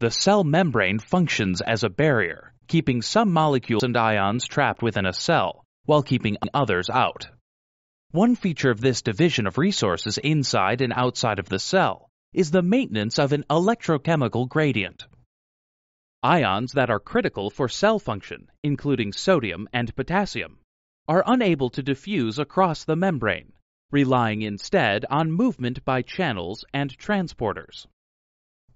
The cell membrane functions as a barrier, keeping some molecules and ions trapped within a cell, while keeping others out. One feature of this division of resources inside and outside of the cell is the maintenance of an electrochemical gradient. Ions that are critical for cell function, including sodium and potassium, are unable to diffuse across the membrane, relying instead on movement by channels and transporters.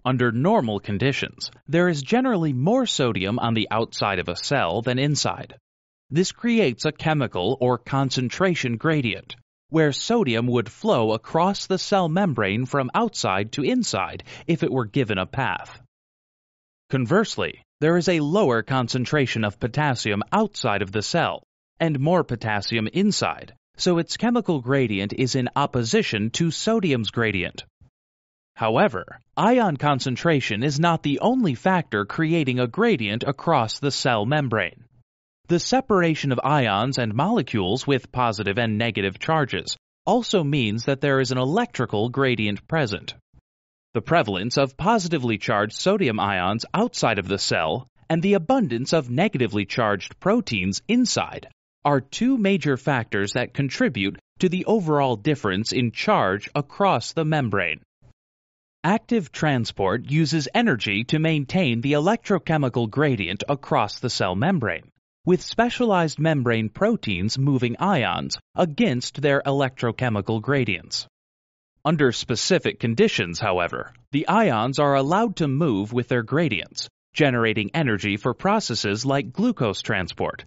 Under normal conditions, there is generally more sodium on the outside of a cell than inside. This creates a chemical or concentration gradient, where sodium would flow across the cell membrane from outside to inside if it were given a path. Conversely, there is a lower concentration of potassium outside of the cell and more potassium inside, so its chemical gradient is in opposition to sodium's gradient. However, ion concentration is not the only factor creating a gradient across the cell membrane. The separation of ions and molecules with positive and negative charges also means that there is an electrical gradient present. The prevalence of positively charged sodium ions outside of the cell and the abundance of negatively charged proteins inside are two major factors that contribute to the overall difference in charge across the membrane. Active transport uses energy to maintain the electrochemical gradient across the cell membrane, with specialized membrane proteins moving ions against their electrochemical gradients. Under specific conditions, however, the ions are allowed to move with their gradients, generating energy for processes like glucose transport,